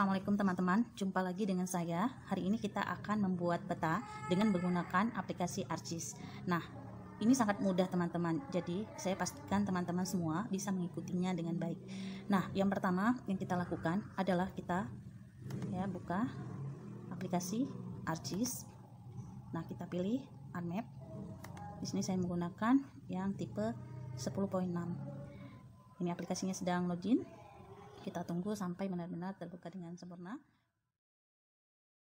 Assalamualaikum teman-teman, jumpa lagi dengan saya. Hari ini kita akan membuat peta dengan menggunakan aplikasi Archis. Nah, ini sangat mudah teman-teman. Jadi, saya pastikan teman-teman semua bisa mengikutinya dengan baik. Nah, yang pertama yang kita lakukan adalah kita ya buka aplikasi Archis. Nah, kita pilih Unmap. Di sini saya menggunakan yang tipe 10.6. Ini aplikasinya sedang login kita tunggu sampai benar-benar terbuka dengan sempurna